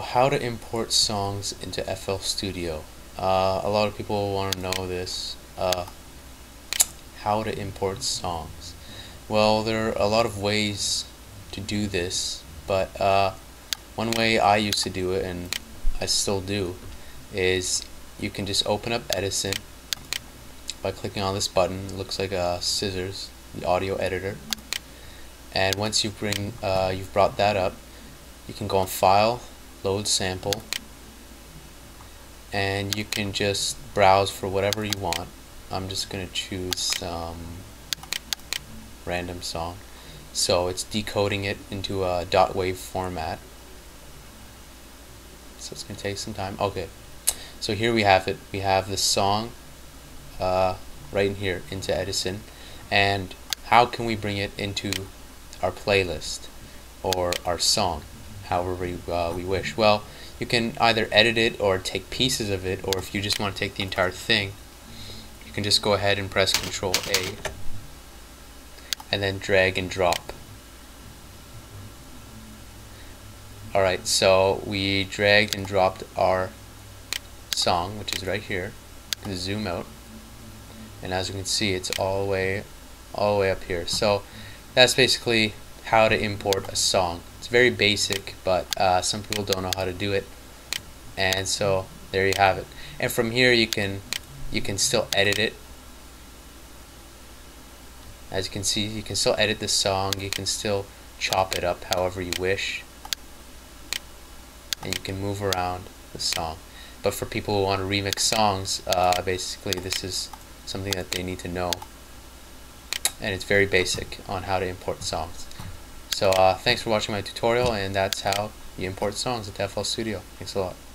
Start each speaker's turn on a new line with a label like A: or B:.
A: how to import songs into FL Studio. Uh, a lot of people want to know this. Uh, how to import songs. Well, there are a lot of ways to do this, but uh, one way I used to do it, and I still do, is you can just open up Edison by clicking on this button. It looks like a scissors, the audio editor. And once you bring, uh, you've brought that up, you can go on File, Load Sample, and you can just browse for whatever you want. I'm just going to choose some random song. So it's decoding it into a dot wave format. So it's going to take some time. Okay. So here we have it. We have the song uh, right in here into Edison. And how can we bring it into our playlist or our song, however we, uh, we wish? Well, you can either edit it or take pieces of it, or if you just want to take the entire thing, you can just go ahead and press Control A and then drag and drop. Alright, so we dragged and dropped our song, which is right here. You zoom out, and as you can see, it's all the way, all the way up here. So that's basically how to import a song. It's very basic, but uh, some people don't know how to do it, and so there you have it. And from here, you can you can still edit it. As you can see, you can still edit the song. You can still chop it up however you wish, and you can move around the song. But for people who want to remix songs, uh, basically this is something that they need to know. And it's very basic on how to import songs. So uh, thanks for watching my tutorial, and that's how you import songs into FL Studio. Thanks a lot.